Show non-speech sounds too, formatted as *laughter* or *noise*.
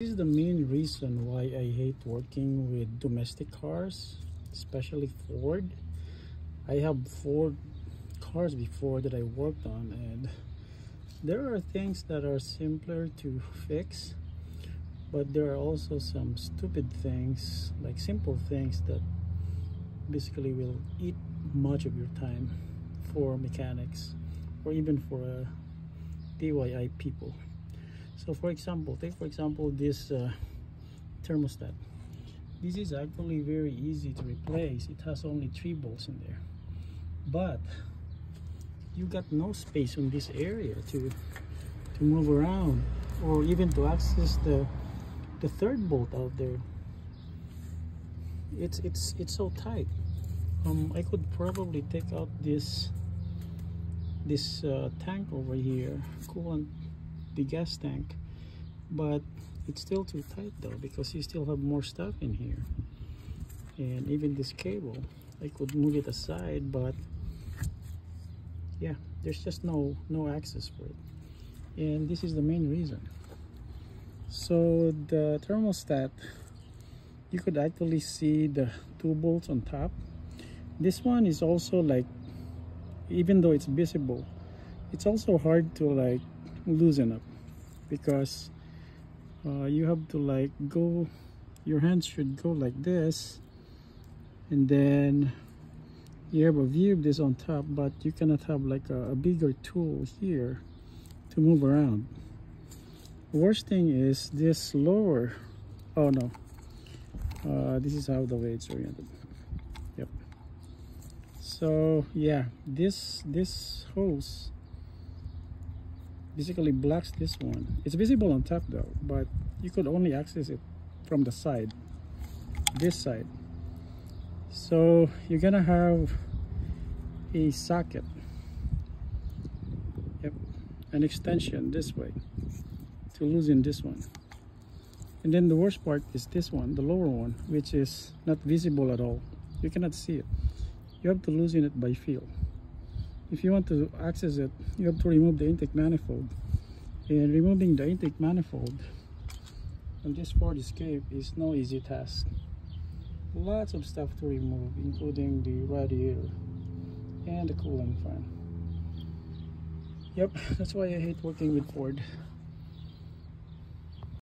This is the main reason why I hate working with domestic cars, especially Ford. I have Ford cars before that I worked on and there are things that are simpler to fix but there are also some stupid things like simple things that basically will eat much of your time for mechanics or even for uh, DIY people so for example take for example this uh, thermostat. This is actually very easy to replace. It has only three bolts in there. But you got no space in this area to to move around or even to access the the third bolt out there. It's it's it's so tight. Um i could probably take out this this uh, tank over here coolant the gas tank but it's still too tight though because you still have more stuff in here. And even this cable I could move it aside but yeah there's just no no access for it. And this is the main reason. So the thermostat you could actually see the two bolts on top. This one is also like even though it's visible it's also hard to like loosen up because uh, you have to like go your hands should go like this and then you have a view of this on top but you cannot have like a, a bigger tool here to move around. Worst thing is this lower oh no. Uh, this is how the way it's oriented. Yep. So yeah this this hose basically blocks this one. It's visible on top though but you could only access it from the side this side. So you're gonna have a socket. Yep an extension this way to loosen this one. And then the worst part is this one the lower one which is not visible at all. You cannot see it. You have to loosen it by feel if you want to access it you have to remove the intake manifold. And removing the intake manifold on this Ford Escape is no easy task. Lots of stuff to remove including the radiator and the cooling fan. Yep *laughs* that's why I hate working with Ford